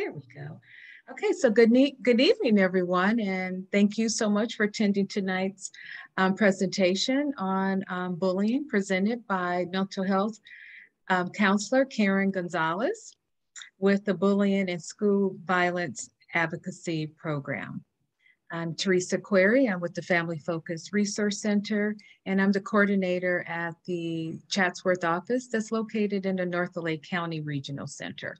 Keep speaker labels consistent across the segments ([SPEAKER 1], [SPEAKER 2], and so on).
[SPEAKER 1] There we go. Okay, so good, good evening, everyone, and thank you so much for attending tonight's um, presentation on um, bullying presented by mental health um, counselor Karen Gonzalez with the Bullying and School Violence Advocacy Program. I'm Teresa Query. I'm with the Family Focus Resource Center, and I'm the coordinator at the Chatsworth office that's located in the North LA County Regional Center.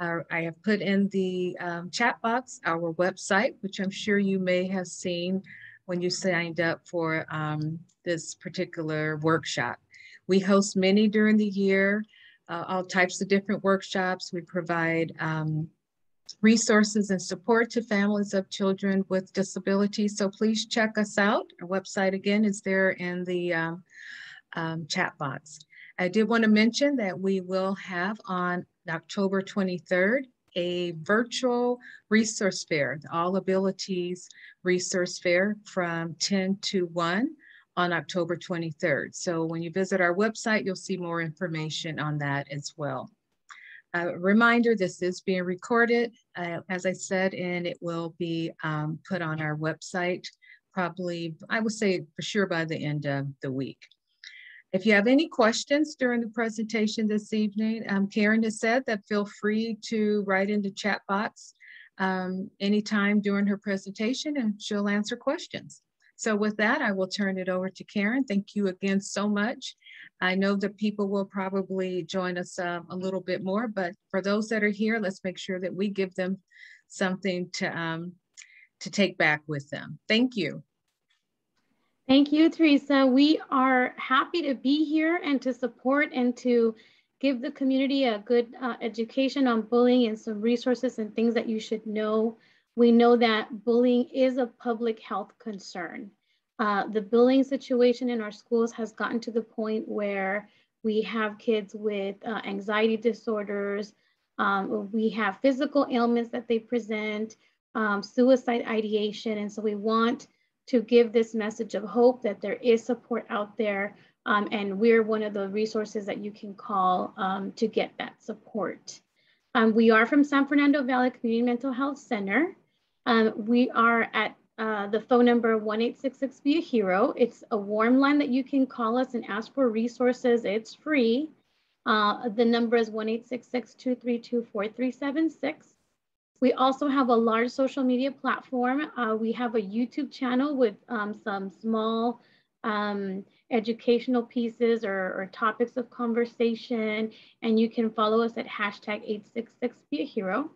[SPEAKER 1] I have put in the um, chat box our website, which I'm sure you may have seen when you signed up for um, this particular workshop. We host many during the year, uh, all types of different workshops. We provide um, resources and support to families of children with disabilities. So please check us out. Our website again is there in the um, um, chat box. I did want to mention that we will have on October 23rd, a virtual resource fair, the All Abilities Resource Fair from 10 to 1 on October 23rd. So when you visit our website, you'll see more information on that as well. A reminder, this is being recorded, uh, as I said, and it will be um, put on our website probably, I would say for sure by the end of the week. If you have any questions during the presentation this evening, um, Karen has said that feel free to write in the chat box um, anytime during her presentation and she'll answer questions. So with that, I will turn it over to Karen. Thank you again so much. I know that people will probably join us uh, a little bit more, but for those that are here, let's make sure that we give them something to, um, to take back with them. Thank you.
[SPEAKER 2] Thank you, Teresa. We are happy to be here and to support and to give the community a good uh, education on bullying and some resources and things that you should know. We know that bullying is a public health concern. Uh, the bullying situation in our schools has gotten to the point where we have kids with uh, anxiety disorders, um, we have physical ailments that they present, um, suicide ideation, and so we want to give this message of hope that there is support out there. Um, and we're one of the resources that you can call um, to get that support. Um, we are from San Fernando Valley Community Mental Health Center. Um, we are at uh, the phone number 1866 Be a Hero. It's a warm line that you can call us and ask for resources. It's free. Uh, the number is 1866 232 4376. We also have a large social media platform. Uh, we have a YouTube channel with um, some small um, educational pieces or, or, topics of conversation, and you can follow us at hashtag 866 Be a Hero.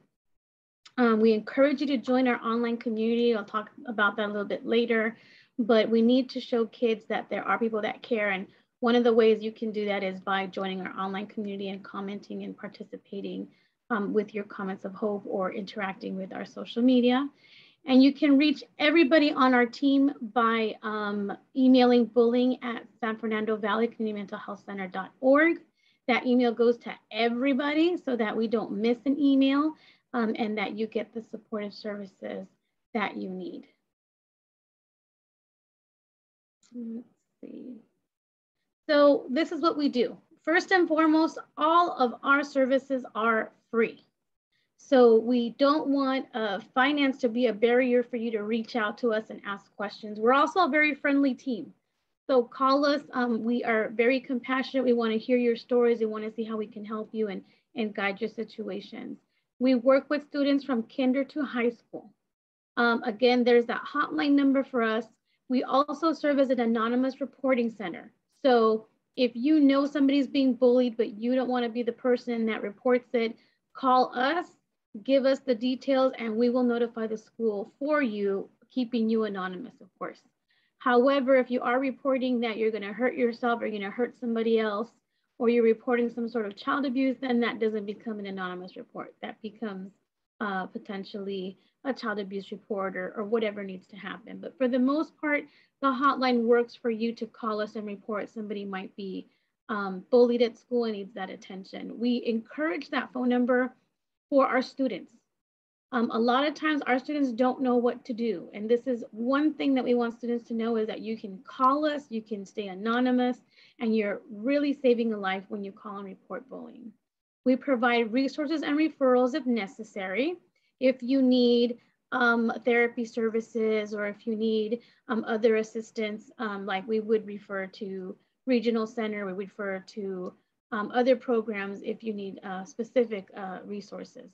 [SPEAKER 2] Um, we encourage you to join our online community. I'll talk about that a little bit later, but we need to show kids that there are people that care. And one of the ways you can do that is by joining our online community and commenting and participating um, with your comments of hope or interacting with our social media. And you can reach everybody on our team by um, emailing bullying at San Fernando Valley Community Mental Health Center.org. That email goes to everybody so that we don't miss an email um, and that you get the supportive services that you need. Let's see. So this is what we do. First and foremost, all of our services are free. So we don't want uh, finance to be a barrier for you to reach out to us and ask questions. We're also a very friendly team. So call us. Um, we are very compassionate. We want to hear your stories. We want to see how we can help you and, and guide your situations. We work with students from kinder to high school. Um, again, there's that hotline number for us. We also serve as an anonymous reporting center. So if you know somebody's being bullied, but you don't want to be the person that reports it, call us, give us the details, and we will notify the school for you, keeping you anonymous, of course. However, if you are reporting that you're going to hurt yourself or you're going to hurt somebody else, or you're reporting some sort of child abuse, then that doesn't become an anonymous report. That becomes uh, potentially a child abuse report or, or whatever needs to happen. But for the most part, the hotline works for you to call us and report somebody might be um, bullied at school and needs that attention. We encourage that phone number for our students. Um, a lot of times our students don't know what to do. And this is one thing that we want students to know is that you can call us, you can stay anonymous, and you're really saving a life when you call and report bullying. We provide resources and referrals if necessary. If you need um, therapy services or if you need um, other assistance, um, like we would refer to regional center, we refer to um, other programs if you need uh, specific uh, resources.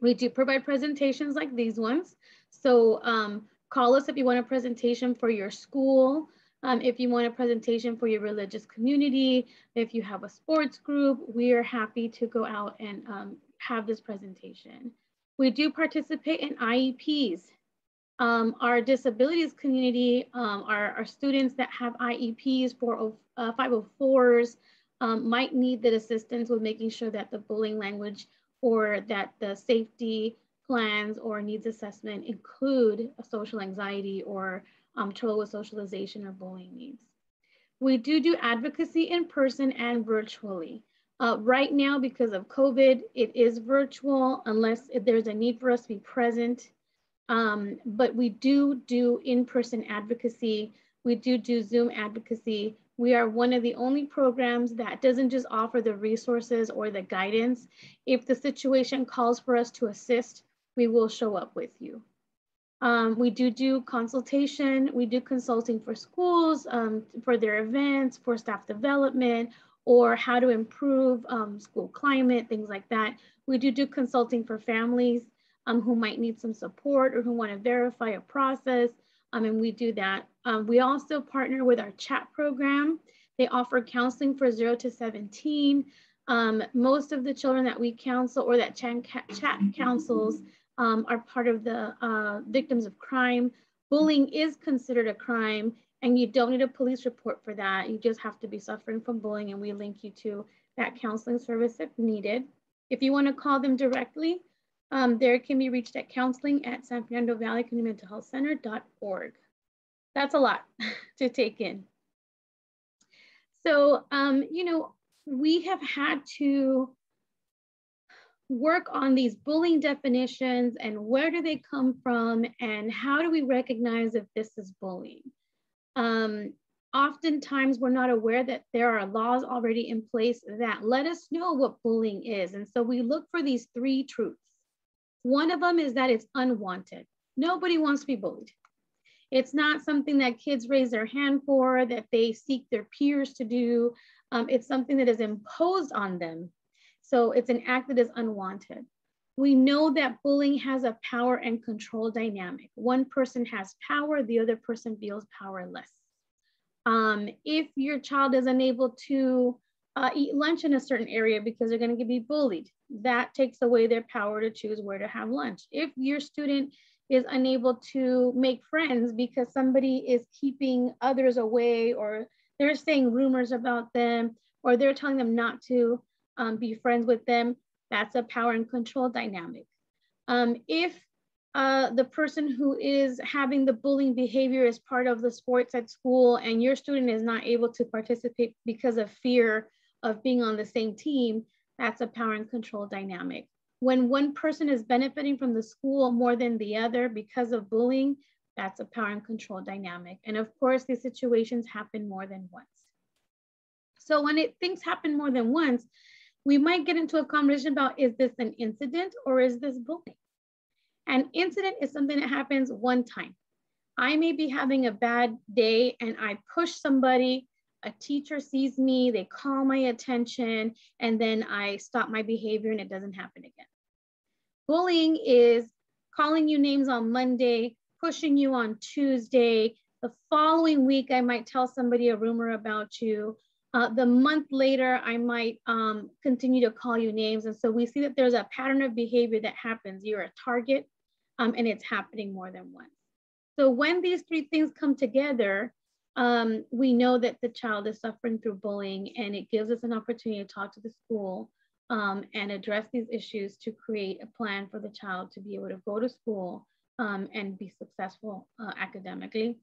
[SPEAKER 2] We do provide presentations like these ones. So um, call us if you want a presentation for your school, um, if you want a presentation for your religious community, if you have a sports group, we are happy to go out and um, have this presentation. We do participate in IEPs. Um, our disabilities community, um, our, our, students that have IEPs for uh, 504s um, might need that assistance with making sure that the bullying language or that the safety plans or needs assessment include a social anxiety or um, trouble with socialization or bullying needs. We do do advocacy in person and virtually. Uh, right now, because of COVID, it is virtual unless there's a need for us to be present. Um, but we do do in-person advocacy. We do do Zoom advocacy. We are one of the only programs that doesn't just offer the resources or the guidance. If the situation calls for us to assist, we will show up with you. Um, we do do consultation. We do consulting for schools, um, for their events, for staff development, or how to improve um, school climate, things like that. We do do consulting for families um, who might need some support or who want to verify a process, um, and we do that. Um, we also partner with our chat program. They offer counseling for zero to 17. most of the children that we counsel or that chat, chat counsels um, are part of the uh, victims of crime. Bullying is considered a crime and you don't need a police report for that. You just have to be suffering from bullying and we link you to that counseling service if needed. If you wanna call them directly, um, there can be reached at counseling at San Fernando Valley Community Mental Health Center.org. That's a lot to take in. So, um, you know, we have had to work on these bullying definitions and where do they come from and how do we recognize if this is bullying? Um, oftentimes we're not aware that there are laws already in place that let us know what bullying is. And so we look for these three truths. One of them is that it's unwanted. Nobody wants to be bullied. It's not something that kids raise their hand for, that they seek their peers to do. Um, it's something that is imposed on them so it's an act that is unwanted. We know that bullying has a power and control dynamic. One person has power, the other person feels powerless. Um, if your child is unable to uh, eat lunch in a certain area because they're going to be bullied, that takes away their power to choose where to have lunch. If your student is unable to make friends because somebody is keeping others away or they're saying rumors about them or they're telling them not to, um, be friends with them, that's a power and control dynamic. Um, if uh, the person who is having the bullying behavior is part of the sports at school and your student is not able to participate because of fear of being on the same team, that's a power and control dynamic. When one person is benefiting from the school more than the other because of bullying, that's a power and control dynamic. And of course, these situations happen more than once. So when it, things happen more than once, we might get into a conversation about is this an incident or is this bullying? An incident is something that happens one time. I may be having a bad day and I push somebody, a teacher sees me, they call my attention, and then I stop my behavior and it doesn't happen again. Bullying is calling you names on Monday, pushing you on Tuesday. The following week, I might tell somebody a rumor about you. Uh, the month later, I might um, continue to call you names. And so we see that there's a pattern of behavior that happens. You're a target um, and it's happening more than once. So when these three things come together, um, we know that the child is suffering through bullying and it gives us an opportunity to talk to the school um, and address these issues to create a plan for the child to be able to go to school um, and be successful uh, academically.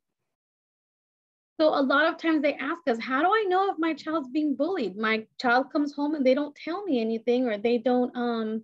[SPEAKER 2] So a lot of times they ask us, how do I know if my child's being bullied? My child comes home and they don't tell me anything or they don't um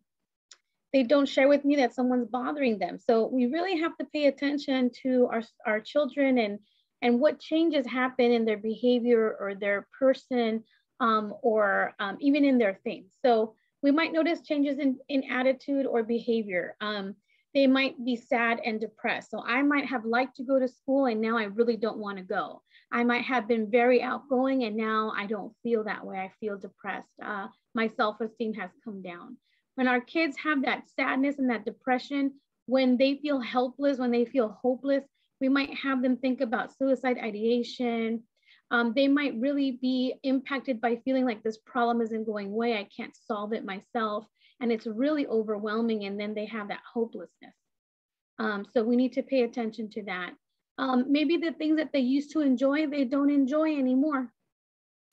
[SPEAKER 2] they don't share with me that someone's bothering them. So we really have to pay attention to our, our children and and what changes happen in their behavior or their person um, or um, even in their things. So we might notice changes in, in attitude or behavior. Um, they might be sad and depressed. So I might have liked to go to school and now I really don't want to go. I might have been very outgoing and now I don't feel that way. I feel depressed. Uh, my self-esteem has come down. When our kids have that sadness and that depression, when they feel helpless, when they feel hopeless, we might have them think about suicide ideation. Um, they might really be impacted by feeling like this problem isn't going away. I can't solve it myself. And it's really overwhelming. And then they have that hopelessness. Um, so we need to pay attention to that. Um, maybe the things that they used to enjoy, they don't enjoy anymore.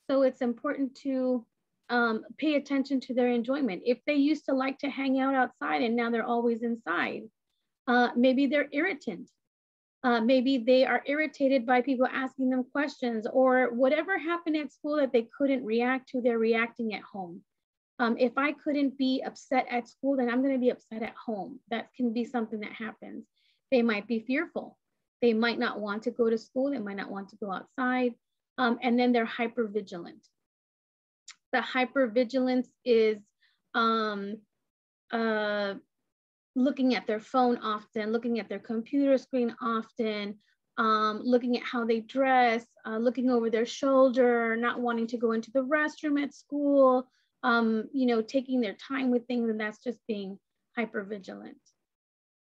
[SPEAKER 2] So it's important to um, pay attention to their enjoyment. If they used to like to hang out outside and now they're always inside, uh, maybe they're irritant. Uh, maybe they are irritated by people asking them questions or whatever happened at school that they couldn't react to, they're reacting at home. Um, if I couldn't be upset at school, then I'm going to be upset at home. That can be something that happens. They might be fearful. They might not want to go to school. They might not want to go outside. Um, and then they're hyper vigilant. The hypervigilance is um, uh, looking at their phone often, looking at their computer screen often, um, looking at how they dress, uh, looking over their shoulder, not wanting to go into the restroom at school, um, you know, taking their time with things, and that's just being hypervigilant.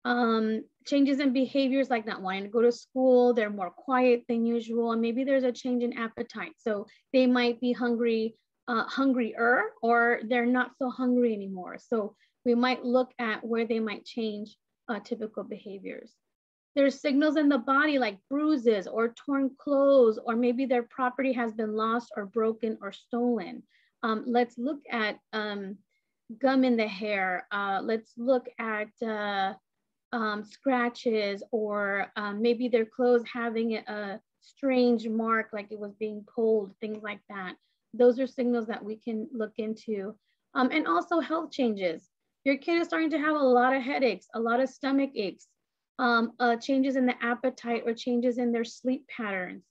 [SPEAKER 2] Um, changes in behaviors like not wanting to go to school, they're more quiet than usual, and maybe there's a change in appetite. So they might be hungry uh, hungrier or they're not so hungry anymore. So we might look at where they might change uh, typical behaviors. There's signals in the body like bruises or torn clothes, or maybe their property has been lost or broken or stolen. Um, let's look at um, gum in the hair. Uh, let's look at uh, um, scratches or um, maybe their clothes having a strange mark like it was being pulled, things like that those are signals that we can look into. Um, and also health changes. Your kid is starting to have a lot of headaches, a lot of stomach aches, um, uh, changes in the appetite or changes in their sleep patterns.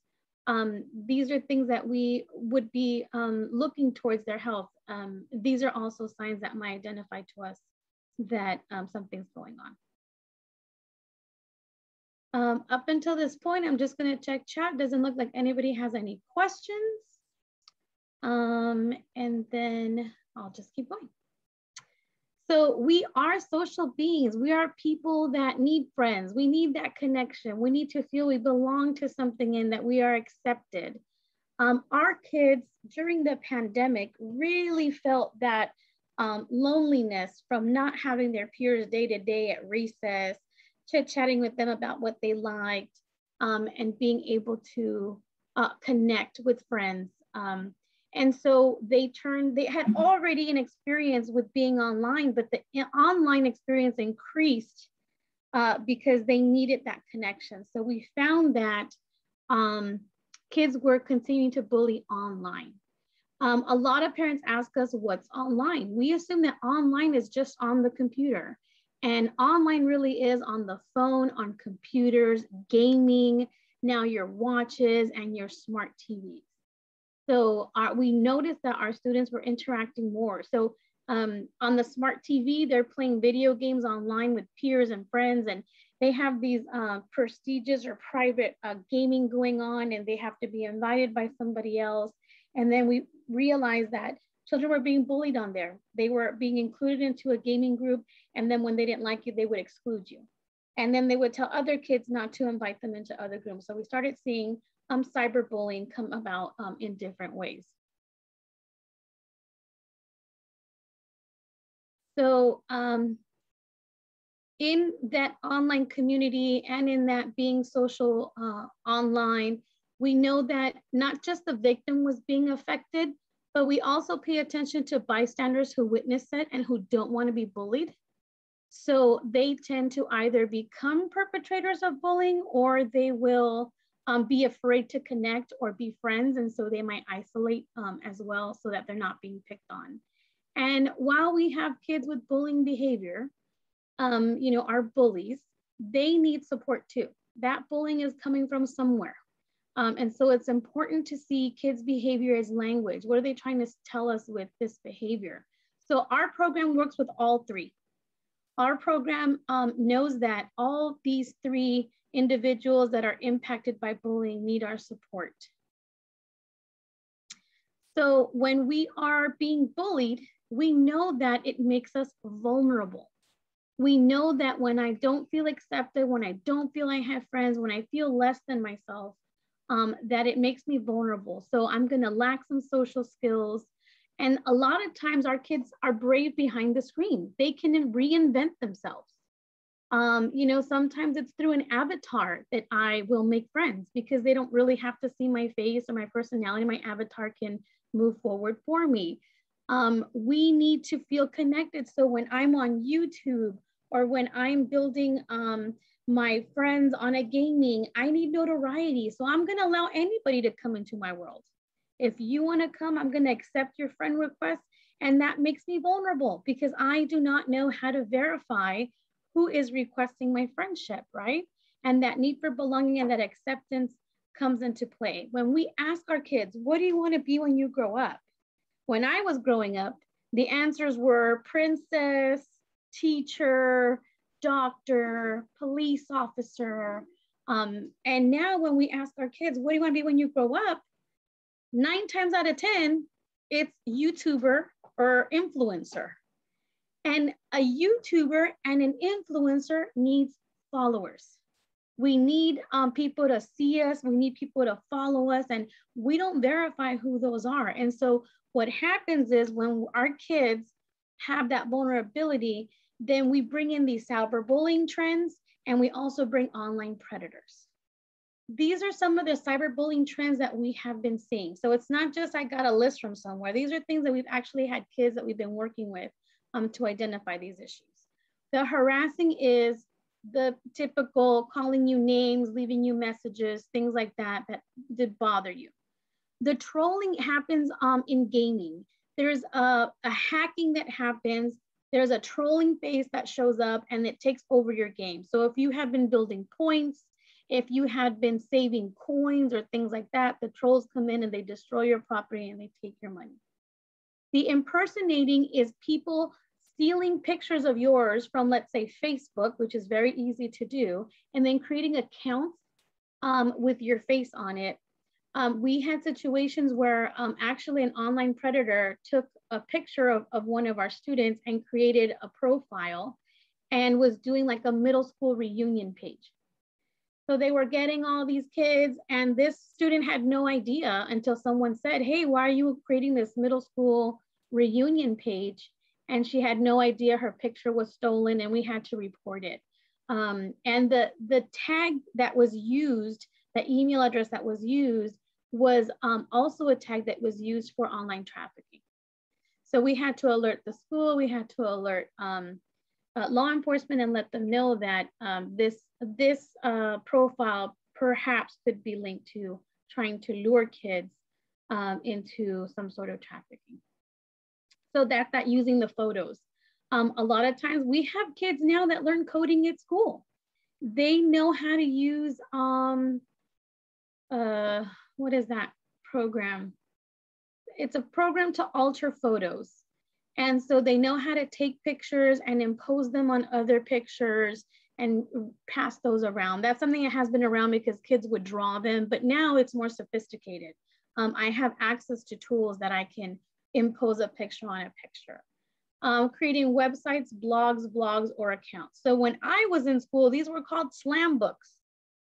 [SPEAKER 2] Um, these are things that we would be um, looking towards their health. Um, these are also signs that might identify to us that um, something's going on. Um, up until this point, I'm just gonna check chat. Doesn't look like anybody has any questions. And then I'll just keep going. So we are social beings. We are people that need friends. We need that connection. We need to feel we belong to something and that we are accepted. Um, our kids during the pandemic really felt that um, loneliness from not having their peers day to day at recess, chit chatting with them about what they liked, um, and being able to uh, connect with friends. Um, and so they turned, they had already an experience with being online, but the online experience increased uh, because they needed that connection. So we found that um, kids were continuing to bully online. Um, a lot of parents ask us what's online. We assume that online is just on the computer. And online really is on the phone, on computers, gaming, now your watches and your smart TVs. So our, we noticed that our students were interacting more. So um, on the smart TV, they're playing video games online with peers and friends, and they have these uh, prestigious or private uh, gaming going on, and they have to be invited by somebody else. And then we realized that children were being bullied on there. They were being included into a gaming group, and then when they didn't like you, they would exclude you. And then they would tell other kids not to invite them into other groups. So we started seeing um, cyberbullying come about um, in different ways. So um, in that online community and in that being social uh, online, we know that not just the victim was being affected, but we also pay attention to bystanders who witness it and who don't want to be bullied. So they tend to either become perpetrators of bullying or they will um, be afraid to connect or be friends. And so they might isolate um, as well so that they're not being picked on. And while we have kids with bullying behavior, um, you know, our bullies, they need support too. That bullying is coming from somewhere. Um, and so it's important to see kids' behavior as language. What are they trying to tell us with this behavior? So our program works with all three. Our program um, knows that all these three individuals that are impacted by bullying need our support. So when we are being bullied, we know that it makes us vulnerable. We know that when I don't feel accepted, when I don't feel I have friends, when I feel less than myself, um, that it makes me vulnerable. So I'm gonna lack some social skills. And a lot of times our kids are brave behind the screen. They can reinvent themselves. Um, you know, sometimes it's through an avatar that I will make friends because they don't really have to see my face or my personality. My avatar can move forward for me. Um, we need to feel connected. So when I'm on YouTube or when I'm building um, my friends on a gaming, I need notoriety. So I'm going to allow anybody to come into my world. If you want to come, I'm going to accept your friend request. And that makes me vulnerable because I do not know how to verify who is requesting my friendship, right? And that need for belonging and that acceptance comes into play. When we ask our kids, what do you want to be when you grow up? When I was growing up, the answers were princess, teacher, doctor, police officer. Um, and now when we ask our kids, what do you want to be when you grow up? Nine times out of 10, it's YouTuber or influencer. And a YouTuber and an influencer needs followers. We need um, people to see us. We need people to follow us. And we don't verify who those are. And so what happens is when our kids have that vulnerability, then we bring in these cyberbullying trends and we also bring online predators. These are some of the cyberbullying trends that we have been seeing. So it's not just I got a list from somewhere. These are things that we've actually had kids that we've been working with um, to identify these issues. The harassing is the typical calling you names, leaving you messages, things like that that did bother you. The trolling happens um, in gaming. There's a, a hacking that happens. There's a trolling phase that shows up and it takes over your game. So if you have been building points, if you had been saving coins or things like that, the trolls come in and they destroy your property and they take your money. The impersonating is people stealing pictures of yours from, let's say, Facebook, which is very easy to do, and then creating accounts um, with your face on it. Um, we had situations where um, actually an online predator took a picture of, of one of our students and created a profile and was doing like a middle school reunion page. So they were getting all these kids, and this student had no idea until someone said, Hey, why are you creating this middle school reunion page? And she had no idea her picture was stolen and we had to report it. Um, and the, the tag that was used, the email address that was used was um, also a tag that was used for online trafficking. So we had to alert the school, we had to alert um, uh, law enforcement and let them know that um, this, this uh, profile perhaps could be linked to trying to lure kids um, into some sort of trafficking. So that's that using the photos. Um, a lot of times we have kids now that learn coding at school. They know how to use, um, uh, what is that program? It's a program to alter photos. And so they know how to take pictures and impose them on other pictures and pass those around. That's something that has been around because kids would draw them, but now it's more sophisticated. Um, I have access to tools that I can impose a picture on a picture. Um, creating websites, blogs, blogs, or accounts. So when I was in school, these were called slam books.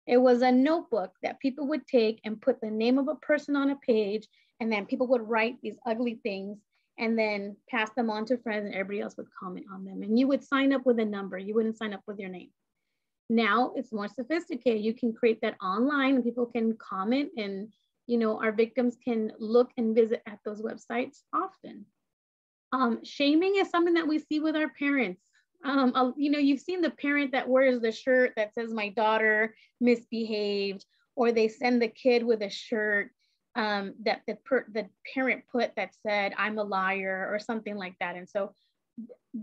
[SPEAKER 2] It was a notebook that people would take and put the name of a person on a page, and then people would write these ugly things and then pass them on to friends, and everybody else would comment on them. And you would sign up with a number, you wouldn't sign up with your name. Now it's more sophisticated. You can create that online, and people can comment and you know, our victims can look and visit at those websites often. Um, shaming is something that we see with our parents. Um, you know, you've seen the parent that wears the shirt that says, my daughter misbehaved, or they send the kid with a shirt um, that the, per the parent put that said, I'm a liar, or something like that. And so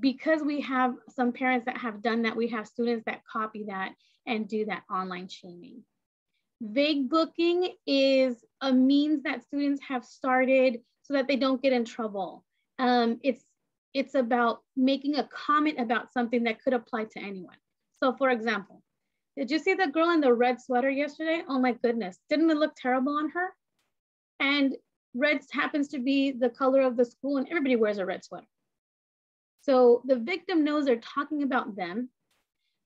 [SPEAKER 2] because we have some parents that have done that, we have students that copy that and do that online shaming. Vague booking is a means that students have started so that they don't get in trouble. Um, it's it's about making a comment about something that could apply to anyone. So for example, did you see the girl in the red sweater yesterday? Oh my goodness, didn't it look terrible on her? And red happens to be the color of the school and everybody wears a red sweater. So the victim knows they're talking about them.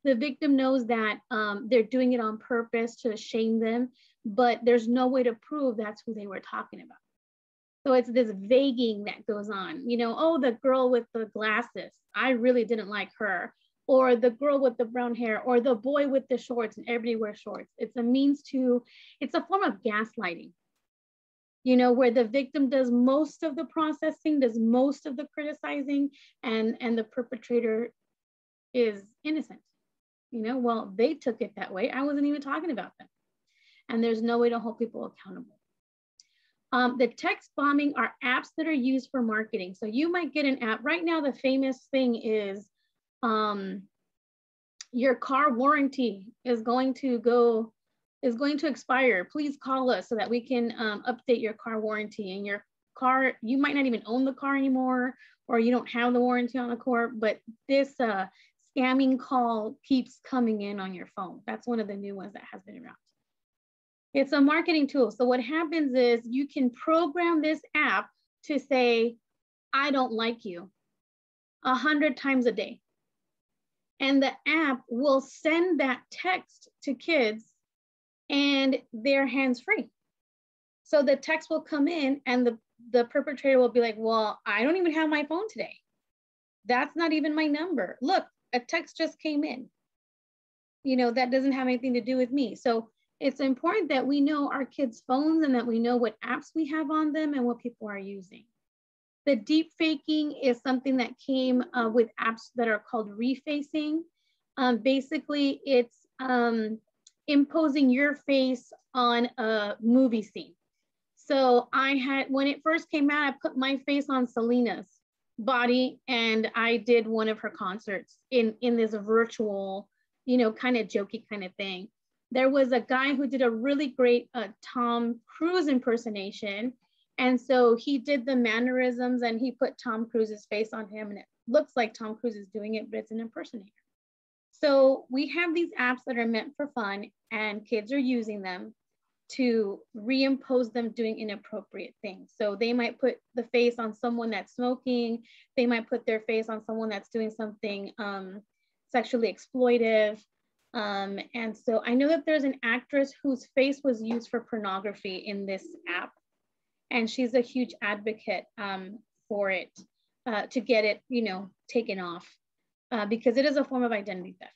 [SPEAKER 2] The victim knows that um, they're doing it on purpose to shame them, but there's no way to prove that's who they were talking about. So it's this vaguing that goes on, you know, oh, the girl with the glasses, I really didn't like her, or the girl with the brown hair, or the boy with the shorts, and everybody wears shorts. It's a means to, it's a form of gaslighting you know, where the victim does most of the processing, does most of the criticizing, and, and the perpetrator is innocent. You know, well, they took it that way. I wasn't even talking about them. And there's no way to hold people accountable. Um, the text bombing are apps that are used for marketing. So you might get an app. Right now, the famous thing is um, your car warranty is going to go is going to expire, please call us so that we can um, update your car warranty and your car, you might not even own the car anymore or you don't have the warranty on the car, but this uh, scamming call keeps coming in on your phone. That's one of the new ones that has been around. It's a marketing tool. So what happens is you can program this app to say, I don't like you a hundred times a day. And the app will send that text to kids and they're hands free. So the text will come in and the, the perpetrator will be like, well, I don't even have my phone today. That's not even my number. Look, a text just came in. You know, that doesn't have anything to do with me. So it's important that we know our kids' phones and that we know what apps we have on them and what people are using. The deep faking is something that came uh, with apps that are called refacing. Um, basically, it's um, imposing your face on a movie scene. So I had, when it first came out, I put my face on Selena's body and I did one of her concerts in, in this virtual, you know, kind of jokey kind of thing. There was a guy who did a really great uh, Tom Cruise impersonation. And so he did the mannerisms and he put Tom Cruise's face on him and it looks like Tom Cruise is doing it, but it's an impersonator. So we have these apps that are meant for fun and kids are using them to reimpose them doing inappropriate things. So they might put the face on someone that's smoking. They might put their face on someone that's doing something um, sexually exploitive. Um, and so I know that there's an actress whose face was used for pornography in this app. And she's a huge advocate um, for it uh, to get it, you know, taken off uh, because it is a form of identity theft.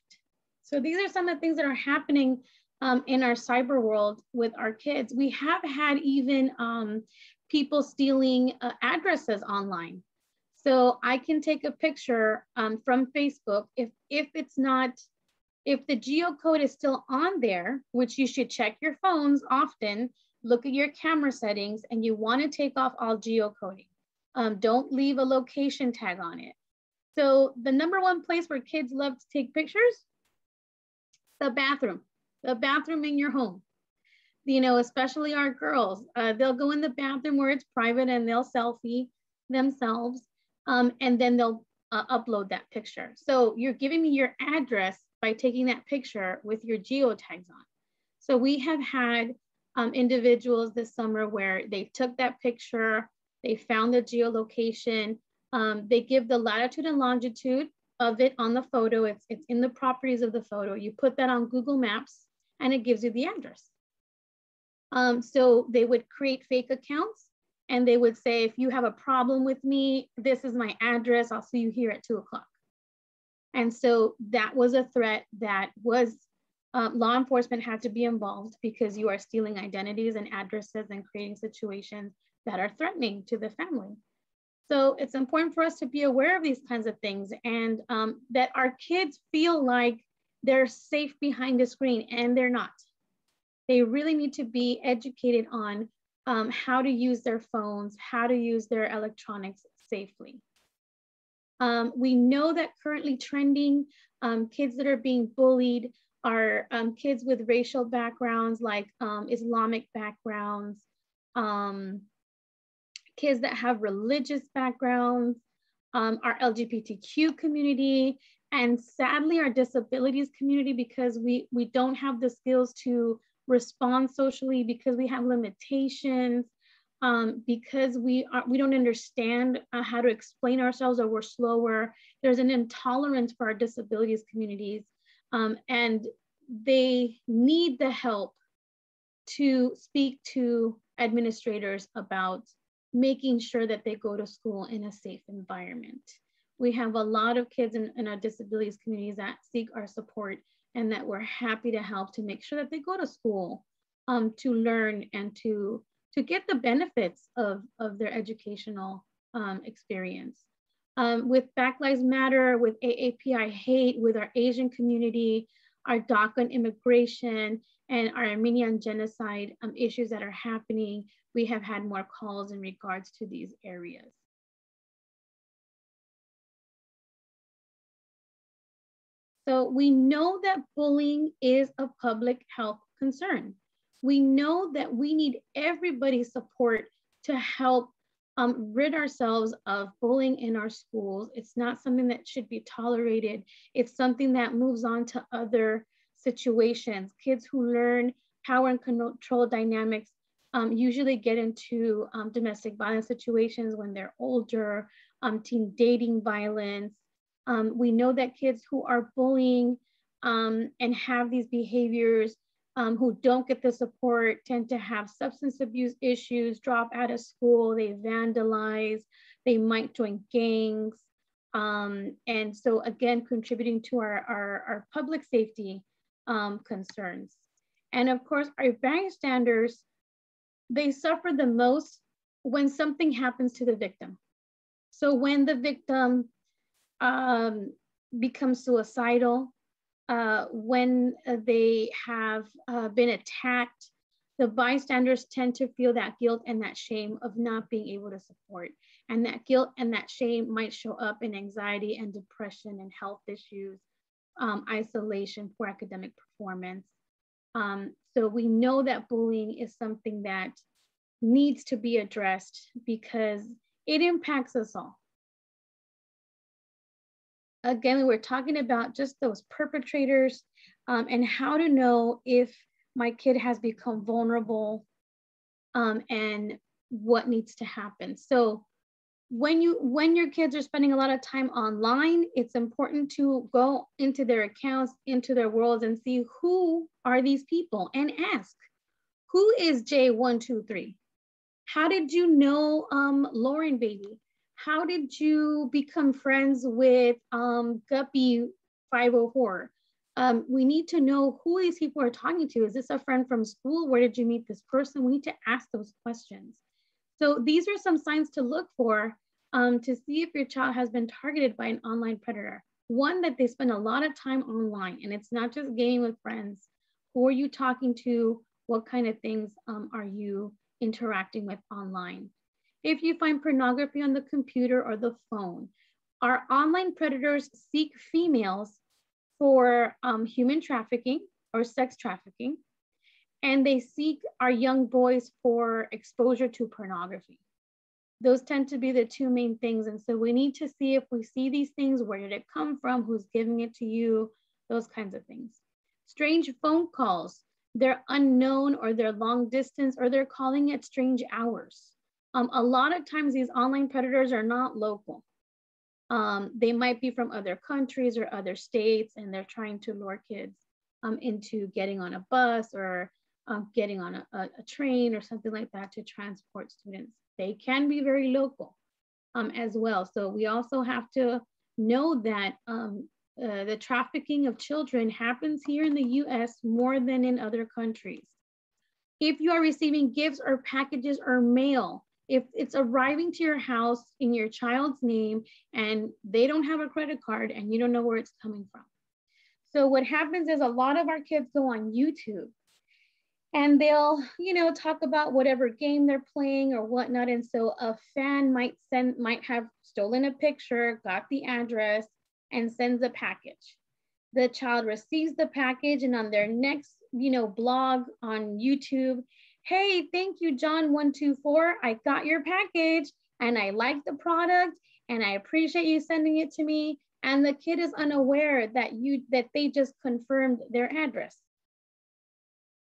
[SPEAKER 2] So these are some of the things that are happening um, in our cyber world with our kids. We have had even um, people stealing uh, addresses online. So I can take a picture um, from Facebook if, if it's not, if the geocode is still on there, which you should check your phones often, look at your camera settings and you wanna take off all geocoding. Um, don't leave a location tag on it. So the number one place where kids love to take pictures, the bathroom, the bathroom in your home. You know, especially our girls, uh, they'll go in the bathroom where it's private and they'll selfie themselves um, and then they'll uh, upload that picture. So you're giving me your address by taking that picture with your geotags on. So we have had um, individuals this summer where they took that picture, they found the geolocation, um, they give the latitude and longitude of it on the photo. It's, it's in the properties of the photo. You put that on Google Maps and it gives you the address. Um, so they would create fake accounts and they would say, if you have a problem with me, this is my address. I'll see you here at two o'clock. And so that was a threat that was uh, law enforcement had to be involved because you are stealing identities and addresses and creating situations that are threatening to the family. So it's important for us to be aware of these kinds of things and um, that our kids feel like they're safe behind a screen and they're not. They really need to be educated on um, how to use their phones, how to use their electronics safely. Um, we know that currently trending um, kids that are being bullied are um, kids with racial backgrounds like um, Islamic backgrounds, um, kids that have religious backgrounds, um, our LGBTQ community, and sadly our disabilities community because we, we don't have the skills to respond socially because we have limitations, um, because we, are, we don't understand uh, how to explain ourselves or we're slower. There's an intolerance for our disabilities communities um, and they need the help to speak to administrators about making sure that they go to school in a safe environment. We have a lot of kids in, in our disabilities communities that seek our support and that we're happy to help to make sure that they go to school um, to learn and to, to get the benefits of, of their educational um, experience. Um, with Black Lives Matter, with AAPI Hate, with our Asian community, our DACA on immigration, and our Armenian genocide um, issues that are happening, we have had more calls in regards to these areas. So we know that bullying is a public health concern. We know that we need everybody's support to help um, rid ourselves of bullying in our schools. It's not something that should be tolerated. It's something that moves on to other situations. Kids who learn power and control dynamics um, usually get into um, domestic violence situations when they're older, um, teen dating violence. Um, we know that kids who are bullying um, and have these behaviors um, who don't get the support tend to have substance abuse issues, drop out of school, they vandalize, they might join gangs. and so again, contributing to our, our, our public safety concerns. And of course, our bystanders they suffer the most when something happens to the victim. So when the victim um, becomes suicidal, uh, when uh, they have uh, been attacked, the bystanders tend to feel that guilt and that shame of not being able to support. And that guilt and that shame might show up in anxiety and depression and health issues, um, isolation, poor academic performance. Um, so we know that bullying is something that needs to be addressed because it impacts us all. Again, we're talking about just those perpetrators um, and how to know if my kid has become vulnerable um, and what needs to happen. So when you when your kids are spending a lot of time online it's important to go into their accounts into their worlds and see who are these people and ask who is j123 how did you know um, lauren baby how did you become friends with um, guppy 504 um, we need to know who these people are talking to is this a friend from school where did you meet this person we need to ask those questions so these are some signs to look for um, to see if your child has been targeted by an online predator. One, that they spend a lot of time online and it's not just gaming with friends. Who are you talking to? What kind of things um, are you interacting with online? If you find pornography on the computer or the phone, our online predators seek females for um, human trafficking or sex trafficking, and they seek our young boys for exposure to pornography those tend to be the two main things. And so we need to see if we see these things, where did it come from? Who's giving it to you? Those kinds of things. Strange phone calls, they're unknown or they're long distance or they're calling at strange hours. Um, a lot of times these online predators are not local. Um, they might be from other countries or other states and they're trying to lure kids um, into getting on a bus or um, getting on a, a, train or something like that to transport students they can be very local um, as well. So we also have to know that um, uh, the trafficking of children happens here in the US more than in other countries. If you are receiving gifts or packages or mail, if it's arriving to your house in your child's name and they don't have a credit card and you don't know where it's coming from. So what happens is a lot of our kids go on YouTube and they'll you know talk about whatever game they're playing or whatnot and so a fan might send might have stolen a picture got the address and sends a package the child receives the package and on their next you know blog on youtube hey thank you john124 i got your package and i like the product and I appreciate you sending it to me. And the kid is unaware that you that they just confirmed their address.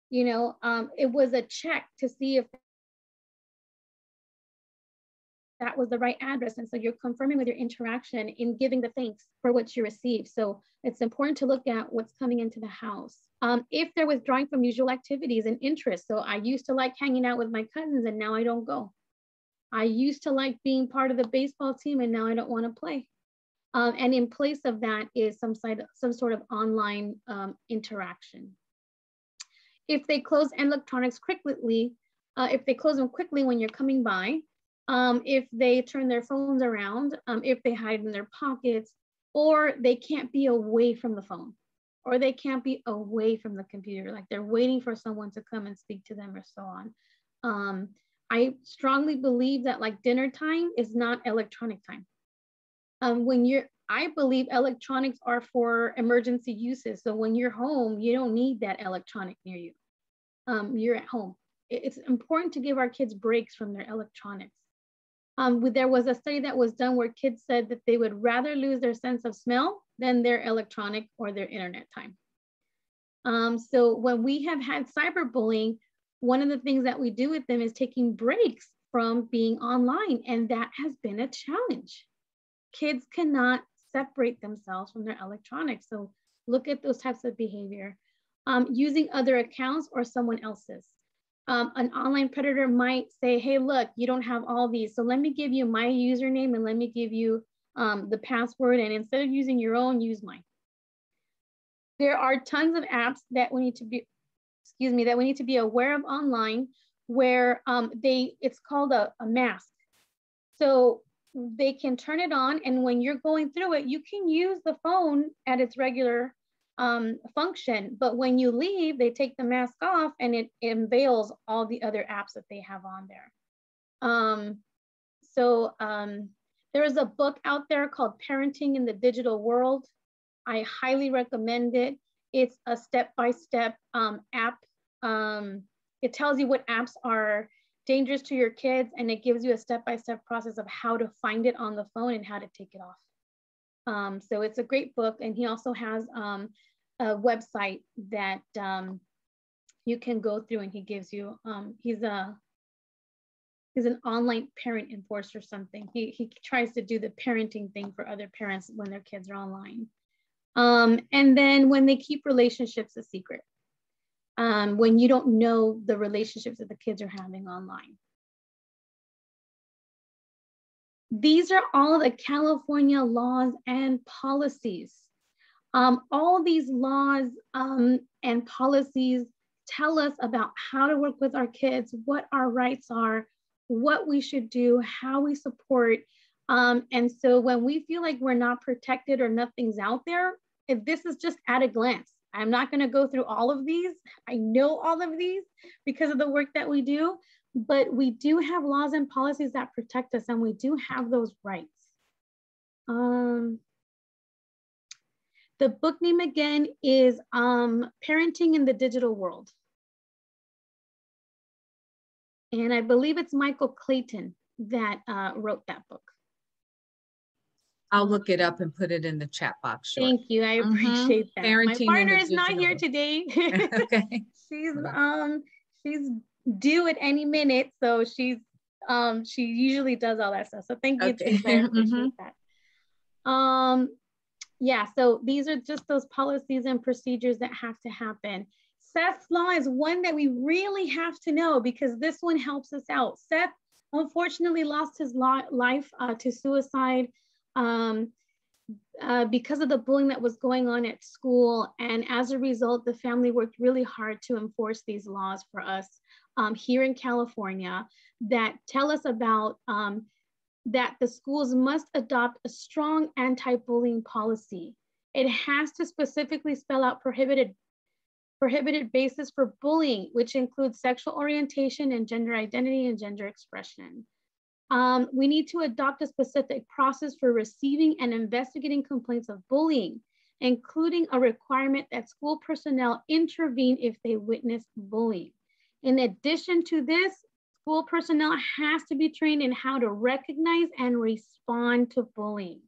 [SPEAKER 2] You know, um, it was a check to see if that was the right address. And so you're confirming with your interaction in giving the thanks for what you received. So it's important to look at what's coming into the house. Um, if they're withdrawing from usual activities and interests. So I used to like hanging out with my cousins and now I don't go. I used to like being part of the baseball team and now I don't want to play. Um, and in place of that is some, side, some sort of online um, interaction. If they close electronics quickly, uh, if they close them quickly when you're coming by, um, if they turn their phones around, um, if they hide in their pockets, or they can't be away from the phone, or they can't be away from the computer, like they're waiting for someone to come and speak to them or so on. Um, I strongly believe that like dinner time is not electronic time. Um, when you're, I believe electronics are for emergency uses. So when you're home, you don't need that electronic near you. Um, you're at home. It's important to give our kids breaks from their electronics. Um, there was a study that was done where kids said that they would rather lose their sense of smell than their electronic or their internet time. Um, so when we have had cyberbullying, one of the things that we do with them is taking breaks from being online, and that has been a challenge. Kids cannot separate themselves from their electronics. So look at those types of behavior. Um, using other accounts or someone else's um, an online predator might say, hey, look, you don't have all these. So let me give you my username and let me give you um, the password. And instead of using your own, use mine. There are tons of apps that we need to be, excuse me, that we need to be aware of online where um, they, it's called a, a mask. So they can turn it on and when you're going through it, you can use the phone at its regular um, function. But when you leave, they take the mask off and it, it unveils all the other apps that they have on there. Um, so um, there is a book out there called Parenting in the Digital World. I highly recommend it. It's a step-by-step -step, um, app. Um, it tells you what apps are dangerous to your kids and it gives you a step-by-step -step process of how to find it on the phone and how to take it off. Um, so it's a great book. And he also has um, a website that um, you can go through and he gives you, um, he's a, he's an online parent enforcer or something. He, he tries to do the parenting thing for other parents when their kids are online. Um, and then when they keep relationships a secret, um, when you don't know the relationships that the kids are having online. These are all the California laws and policies um, all these laws um, and policies tell us about how to work with our kids, what our rights are, what we should do, how we support. Um, and so when we feel like we're not protected or nothing's out there, if this is just at a glance. I'm not going to go through all of these. I know all of these because of the work that we do, but we do have laws and policies that protect us and we do have those rights. Um, the book name again is um, Parenting in the Digital World. And I believe it's Michael Clayton that uh, wrote that book.
[SPEAKER 1] I'll look it up and put it in the chat box.
[SPEAKER 2] Thank you. I mm-hmm. appreciate mm -hmm. that. Parenting My partner is not here today. okay. she's um she's due at any minute, so she's um she usually does all that stuff. So thank you, okay. I appreciate mm -hmm. that. Um, yeah, so these are just those policies and procedures that have to happen. Seth's law is one that we really have to know because this one helps us out. Seth unfortunately lost his life uh, to suicide um, uh, because of the bullying that was going on at school. And as a result, the family worked really hard to enforce these laws for us um, here in California that tell us about um, that the schools must adopt a strong anti-bullying policy. It has to specifically spell out prohibited, prohibited basis for bullying, which includes sexual orientation and gender identity and gender expression. Um, we need to adopt a specific process for receiving and investigating complaints of bullying, including a requirement that school personnel intervene if they witness bullying. In addition to this, school personnel has to be trained in how to recognize and respond to bullying.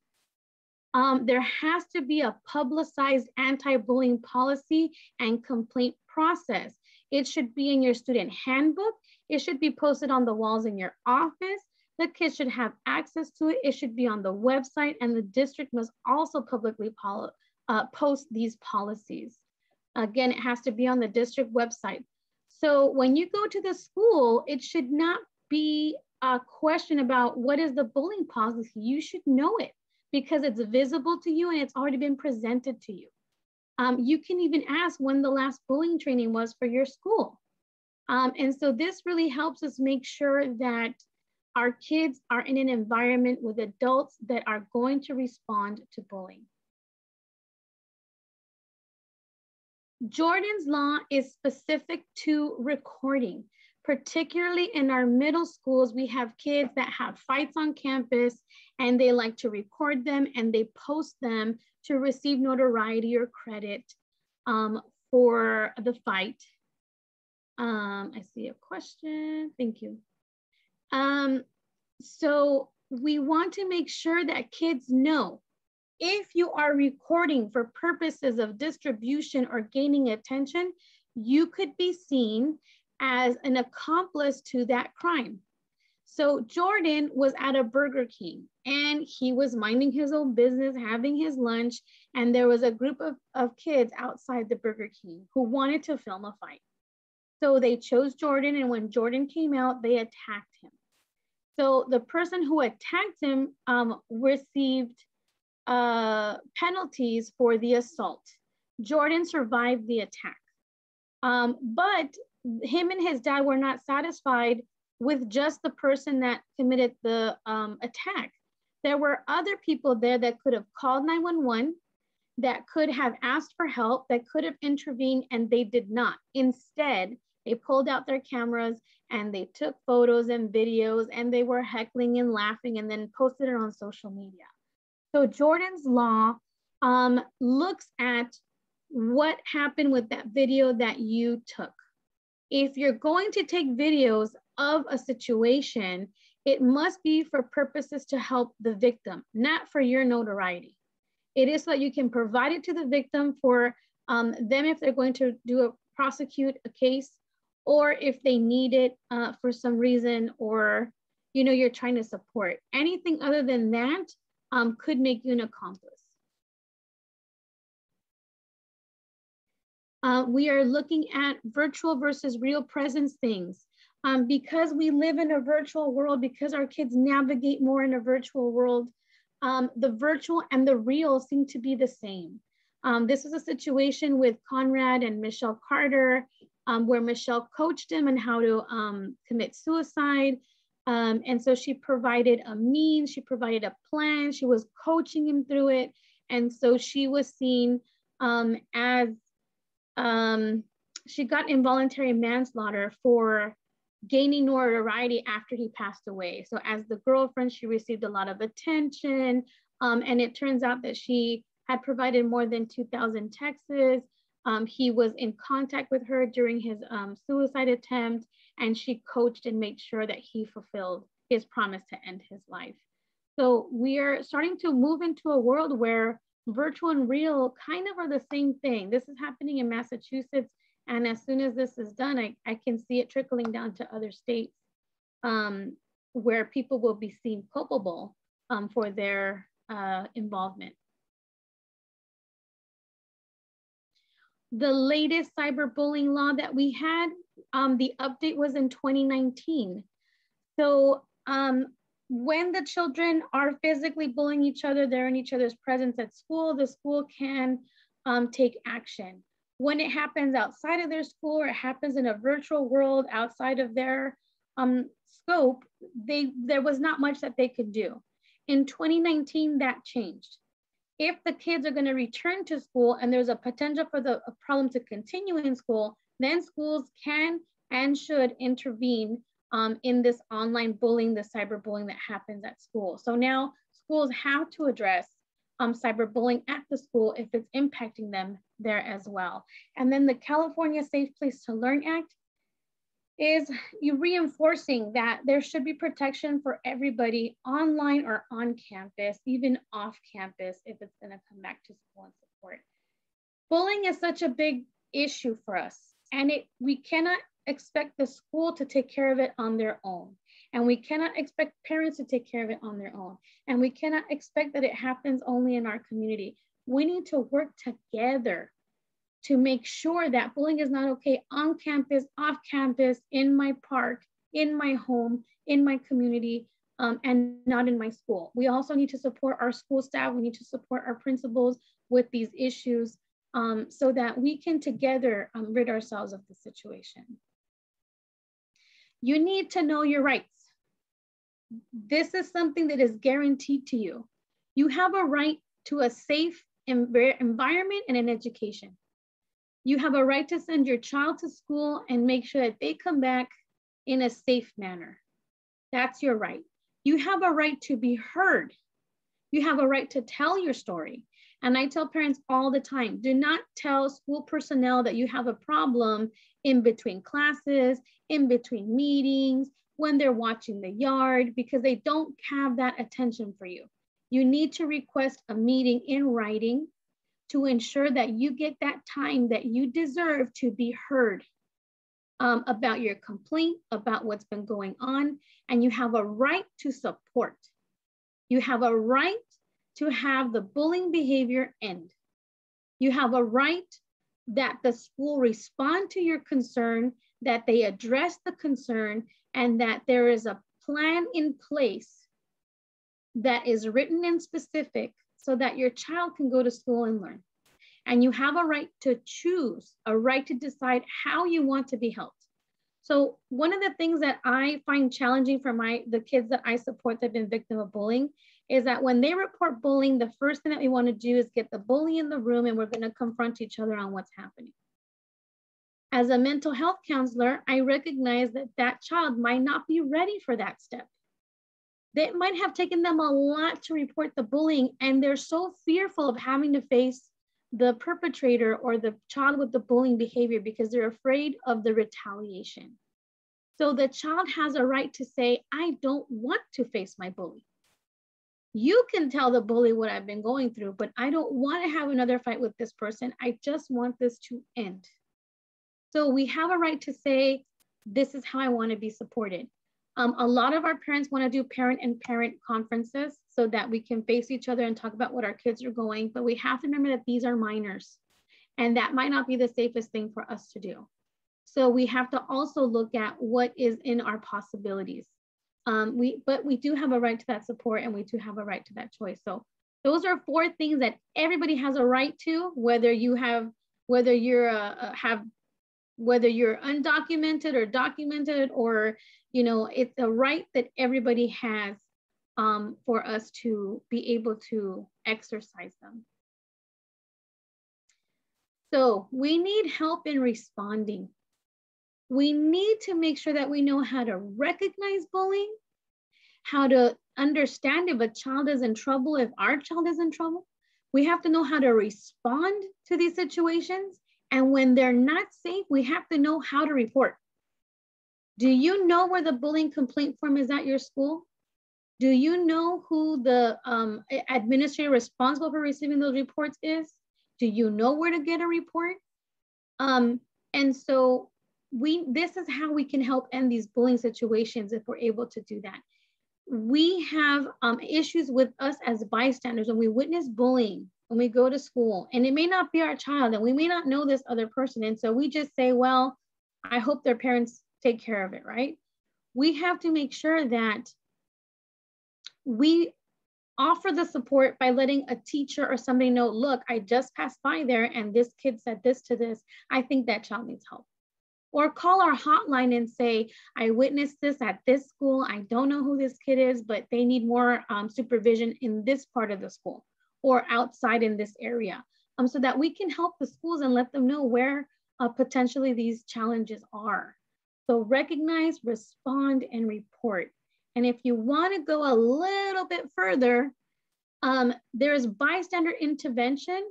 [SPEAKER 2] Um, there has to be a publicized anti-bullying policy and complaint process. It should be in your student handbook. It should be posted on the walls in your office. The kids should have access to it. It should be on the website and the district must also publicly uh, post these policies. Again, it has to be on the district website. So when you go to the school, it should not be a question about what is the bullying policy. You should know it because it's visible to you and it's already been presented to you. Um, you can even ask when the last bullying training was for your school. Um, and so this really helps us make sure that our kids are in an environment with adults that are going to respond to bullying. Jordan's law is specific to recording, particularly in our middle schools. We have kids that have fights on campus and they like to record them and they post them to receive notoriety or credit um, for the fight. Um, I see a question. Thank you. Um, so we want to make sure that kids know if you are recording for purposes of distribution or gaining attention, you could be seen as an accomplice to that crime. So Jordan was at a Burger King and he was minding his own business, having his lunch, and there was a group of, of kids outside the Burger King who wanted to film a fight. So they chose Jordan, and when Jordan came out, they attacked him. So the person who attacked him um, received uh, penalties for the assault. Jordan survived the attack. Um, but him and his dad were not satisfied with just the person that committed the um, attack. There were other people there that could have called 911, that could have asked for help, that could have intervened, and they did not. Instead, they pulled out their cameras and they took photos and videos and they were heckling and laughing and then posted it on social media. So Jordan's law um, looks at what happened with that video that you took. If you're going to take videos of a situation, it must be for purposes to help the victim, not for your notoriety. It is so that you can provide it to the victim for um, them if they're going to do a prosecute a case or if they need it uh, for some reason or you know you're trying to support. Anything other than that um, could make you an accomplice. Uh, we are looking at virtual versus real presence things. Um, because we live in a virtual world, because our kids navigate more in a virtual world, um, the virtual and the real seem to be the same. Um, this is a situation with Conrad and Michelle Carter, um, where Michelle coached him on how to um, commit suicide. Um, and so she provided a means, she provided a plan, she was coaching him through it. And so she was seen um, as, um, she got involuntary manslaughter for gaining notoriety after he passed away. So as the girlfriend, she received a lot of attention. Um, and it turns out that she had provided more than 2,000 texts. Um, he was in contact with her during his um, suicide attempt and she coached and made sure that he fulfilled his promise to end his life. So we are starting to move into a world where virtual and real kind of are the same thing. This is happening in Massachusetts. And as soon as this is done, I, I can see it trickling down to other states um, where people will be seen culpable um, for their uh, involvement. The latest cyberbullying law that we had um, the update was in 2019. So um, when the children are physically bullying each other, they're in each other's presence at school, the school can um, take action. When it happens outside of their school or it happens in a virtual world outside of their um, scope, they, there was not much that they could do. In 2019, that changed. If the kids are gonna return to school and there's a potential for the problem to continue in school, then schools can and should intervene um, in this online bullying, the cyberbullying that happens at school. So now schools have to address um, cyberbullying at the school if it's impacting them there as well. And then the California Safe Place to Learn Act is you reinforcing that there should be protection for everybody online or on campus, even off campus if it's gonna come back to school and support. Bullying is such a big issue for us and it we cannot expect the school to take care of it on their own. And we cannot expect parents to take care of it on their own. And we cannot expect that it happens only in our community. We need to work together to make sure that bullying is not okay on campus, off campus, in my park, in my home, in my community, um, and not in my school. We also need to support our school staff. We need to support our principals with these issues um, so that we can together um, rid ourselves of the situation. You need to know your rights. This is something that is guaranteed to you. You have a right to a safe environment and an education. You have a right to send your child to school and make sure that they come back in a safe manner. That's your right. You have a right to be heard. You have a right to tell your story. And I tell parents all the time, do not tell school personnel that you have a problem in between classes, in between meetings, when they're watching the yard, because they don't have that attention for you. You need to request a meeting in writing to ensure that you get that time that you deserve to be heard um, about your complaint, about what's been going on, and you have a right to support. You have a right to have the bullying behavior end. You have a right that the school respond to your concern, that they address the concern, and that there is a plan in place that is written and specific so that your child can go to school and learn. And you have a right to choose, a right to decide how you want to be helped. So one of the things that I find challenging for my the kids that I support that have been victim of bullying is that when they report bullying, the first thing that we want to do is get the bully in the room and we're going to confront each other on what's happening. As a mental health counselor, I recognize that that child might not be ready for that step. It might have taken them a lot to report the bullying, and they're so fearful of having to face the perpetrator or the child with the bullying behavior because they're afraid of the retaliation. So the child has a right to say, I don't want to face my bully. You can tell the bully what I've been going through, but I don't want to have another fight with this person. I just want this to end. So we have a right to say, this is how I want to be supported. Um, a lot of our parents want to do parent and parent conferences so that we can face each other and talk about what our kids are going, but we have to remember that these are minors and that might not be the safest thing for us to do. So we have to also look at what is in our possibilities. Um, we, but we do have a right to that support and we do have a right to that choice. So those are four things that everybody has a right to, whether you have, whether you're uh, uh have, whether you're undocumented or documented or you know, it's a right that everybody has um, for us to be able to exercise them. So we need help in responding. We need to make sure that we know how to recognize bullying, how to understand if a child is in trouble, if our child is in trouble. We have to know how to respond to these situations. And when they're not safe, we have to know how to report. Do you know where the bullying complaint form is at your school? Do you know who the um, administrator responsible for receiving those reports is? Do you know where to get a report? Um, and so we, this is how we can help end these bullying situations if we're able to do that. We have um, issues with us as bystanders when we witness bullying, when we go to school, and it may not be our child, and we may not know this other person. And so we just say, well, I hope their parents take care of it, right? We have to make sure that we offer the support by letting a teacher or somebody know, look, I just passed by there and this kid said this to this. I think that child needs help. Or call our hotline and say, I witnessed this at this school. I don't know who this kid is, but they need more um, supervision in this part of the school or outside in this area um, so that we can help the schools and let them know where uh, potentially these challenges are. So recognize, respond, and report. And if you want to go a little bit further, um, there's bystander intervention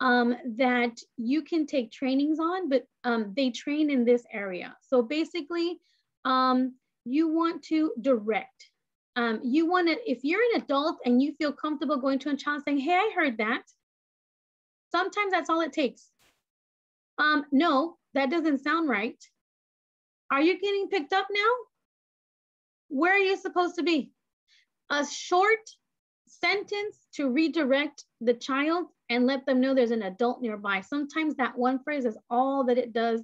[SPEAKER 2] um, that you can take trainings on, but um, they train in this area. So basically, Um, you want to direct. Um, you want to, if you're an adult and you feel comfortable going to a child saying, hey, I heard that. Sometimes that's all it takes. Um, no, that doesn't sound right. Are you getting picked up now? Where are you supposed to be? A short sentence to redirect the child and let them know there's an adult nearby. Sometimes that one phrase is all that it does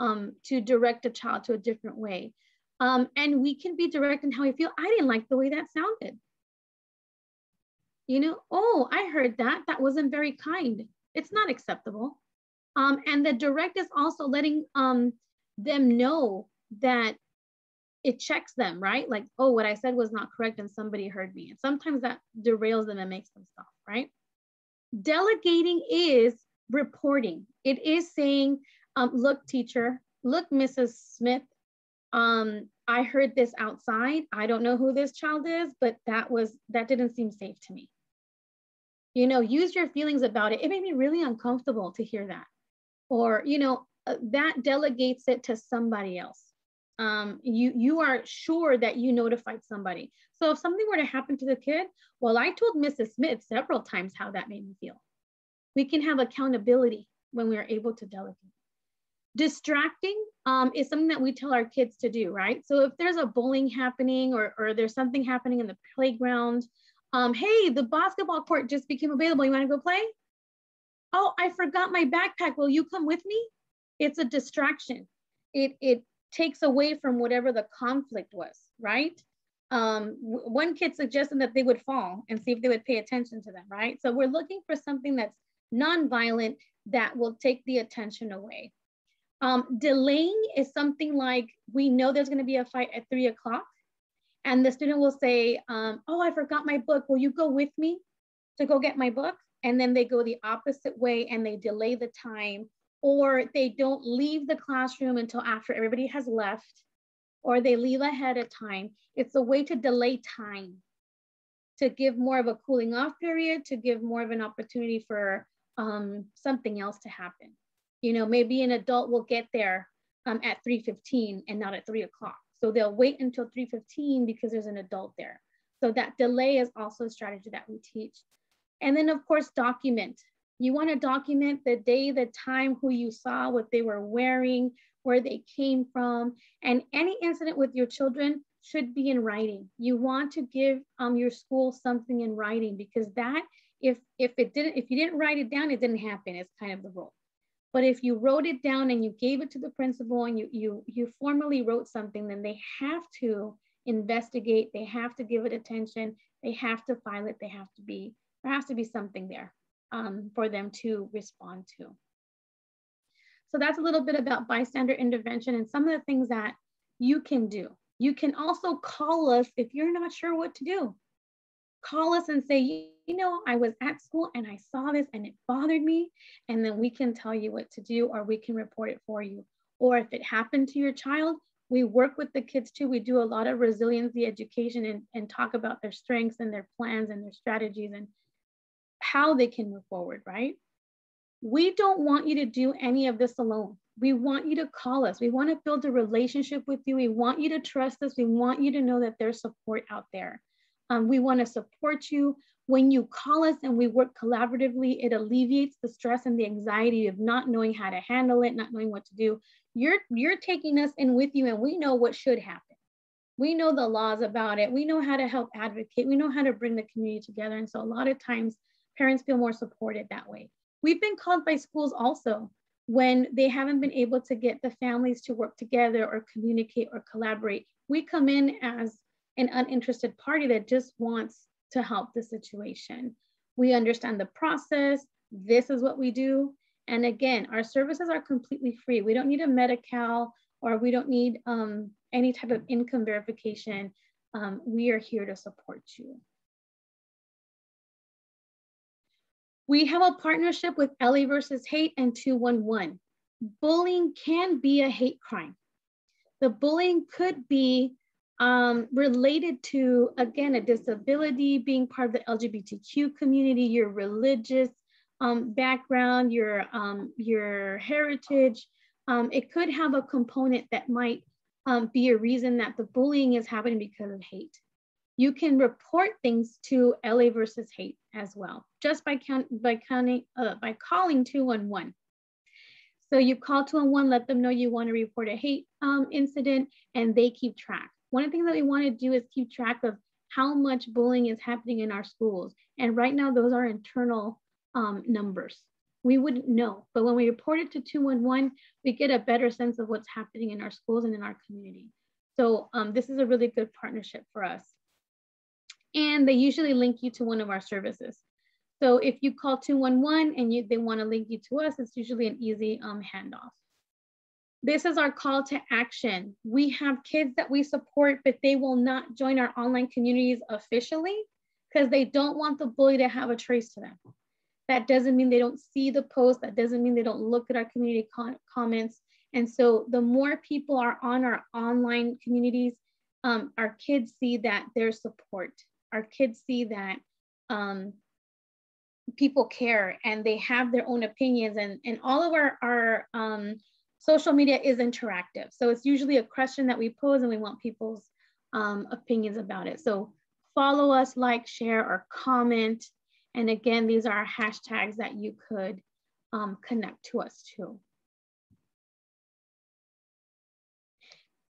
[SPEAKER 2] um, to direct a child to a different way. Um, and we can be direct in how we feel. I didn't like the way that sounded. You know, oh, I heard that. That wasn't very kind. It's not acceptable. Um, and the direct is also letting um, them know that it checks them, right? Like, oh, what I said was not correct and somebody heard me. And sometimes that derails them and makes them stop, right? Delegating is reporting. It is saying, um, look, teacher, look, Mrs. Smith, um, I heard this outside. I don't know who this child is, but that was, that didn't seem safe to me. You know, use your feelings about it. It made me really uncomfortable to hear that. Or, you know, uh, that delegates it to somebody else um, you you are sure that you notified somebody. So if something were to happen to the kid, well, I told Mrs. Smith several times how that made me feel. We can have accountability when we are able to delegate. Distracting um, is something that we tell our kids to do, right? So if there's a bullying happening or, or there's something happening in the playground, um, hey, the basketball court just became available. You wanna go play? Oh, I forgot my backpack. Will you come with me? It's a distraction. It, it takes away from whatever the conflict was, right? Um, one kid suggested that they would fall and see if they would pay attention to them, right? So we're looking for something that's non-violent that will take the attention away. Um, delaying is something like we know there's going to be a fight at three o'clock, and the student will say, um, "Oh, I forgot my book. Will you go with me to go get my book?" And then they go the opposite way and they delay the time or they don't leave the classroom until after everybody has left, or they leave ahead of time. It's a way to delay time, to give more of a cooling off period, to give more of an opportunity for um, something else to happen. You know, maybe an adult will get there um, at 3.15 and not at three o'clock. So they'll wait until 3.15 because there's an adult there. So that delay is also a strategy that we teach. And then of course, document. You want to document the day, the time, who you saw, what they were wearing, where they came from, and any incident with your children should be in writing. You want to give um, your school something in writing because that, if if it didn't, if you didn't write it down, it didn't happen. It's kind of the rule. But if you wrote it down and you gave it to the principal and you you you formally wrote something, then they have to investigate. They have to give it attention. They have to file it. They have to be there has to be something there um, for them to respond to. So that's a little bit about bystander intervention and some of the things that you can do. You can also call us if you're not sure what to do. Call us and say, you know, I was at school and I saw this and it bothered me. And then we can tell you what to do or we can report it for you. Or if it happened to your child, we work with the kids too. We do a lot of resiliency education and, and talk about their strengths and their plans and their strategies and how they can move forward, right? We don't want you to do any of this alone. We want you to call us. We want to build a relationship with you. We want you to trust us. We want you to know that there's support out there. Um, we want to support you. When you call us and we work collaboratively, it alleviates the stress and the anxiety of not knowing how to handle it, not knowing what to do. You're, you're taking us in with you and we know what should happen. We know the laws about it. We know how to help advocate. We know how to bring the community together. And so a lot of times parents feel more supported that way. We've been called by schools also when they haven't been able to get the families to work together or communicate or collaborate. We come in as an uninterested party that just wants to help the situation. We understand the process. This is what we do. And again, our services are completely free. We don't need a Medi-Cal or we don't need um, any type of income verification. Um, we are here to support you. We have a partnership with LA versus Hate and 211. Bullying can be a hate crime. The bullying could be um, related to, again, a disability, being part of the LGBTQ community, your religious um, background, your, um, your heritage. Um, it could have a component that might um, be a reason that the bullying is happening because of hate. You can report things to LA versus hate as well, just by count by counting uh, by calling 211. So you call 211, let them know you want to report a hate um, incident, and they keep track. One of the things that we want to do is keep track of how much bullying is happening in our schools. And right now, those are internal um, numbers. We wouldn't know, but when we report it to 211, we get a better sense of what's happening in our schools and in our community. So um, this is a really good partnership for us. And they usually link you to one of our services. So if you call 211 and you, they want to link you to us, it's usually an easy um, handoff. This is our call to action. We have kids that we support, but they will not join our online communities officially because they don't want the bully to have a trace to them. That doesn't mean they don't see the post. That doesn't mean they don't look at our community comments. And so the more people are on our online communities, um, our kids see that there's support. Our kids see that um, people care and they have their own opinions and, and all of our, our um, social media is interactive. So it's usually a question that we pose and we want people's um, opinions about it. So follow us, like, share, or comment. And again, these are hashtags that you could um, connect to us to.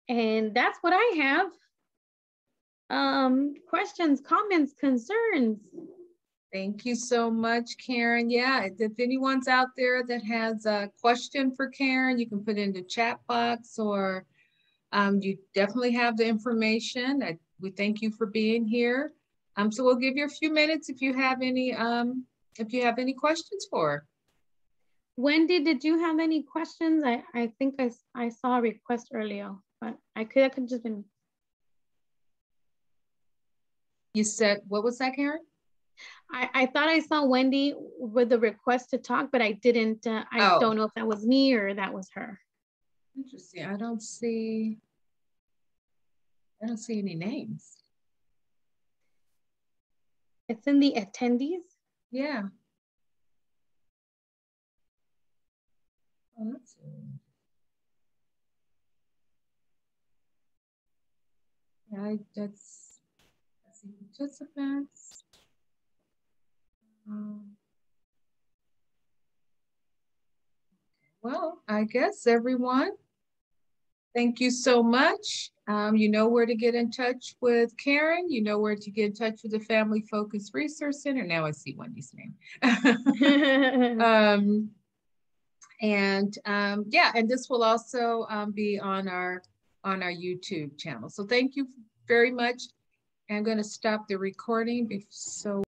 [SPEAKER 2] And that's what I have. Um, questions, comments, concerns?
[SPEAKER 1] Thank you so much, Karen. Yeah, if anyone's out there that has a question for Karen, you can put it in the chat box or um, you definitely have the information. I, we thank you for being here. Um, so we'll give you a few minutes if you have any um, if you have any questions for her.
[SPEAKER 2] Wendy, did you have any questions? I, I think I, I saw a request earlier, but I could, I could just been.
[SPEAKER 1] You said, what was that, Karen?
[SPEAKER 2] I, I thought I saw Wendy with the request to talk, but I didn't. Uh, I oh. don't know if that was me or that was her.
[SPEAKER 1] Interesting. I don't see. I don't see any names.
[SPEAKER 2] It's in the attendees.
[SPEAKER 1] Yeah. Oh, that's. Yeah, that's. That's participants. Um, well, I guess everyone, thank you so much. Um, you know where to get in touch with Karen. You know where to get in touch with the Family Focus Resource Center. Now I see Wendy's name. um, and um, yeah, and this will also um, be on our on our YouTube channel. So thank you very much. I'm going to stop the recording so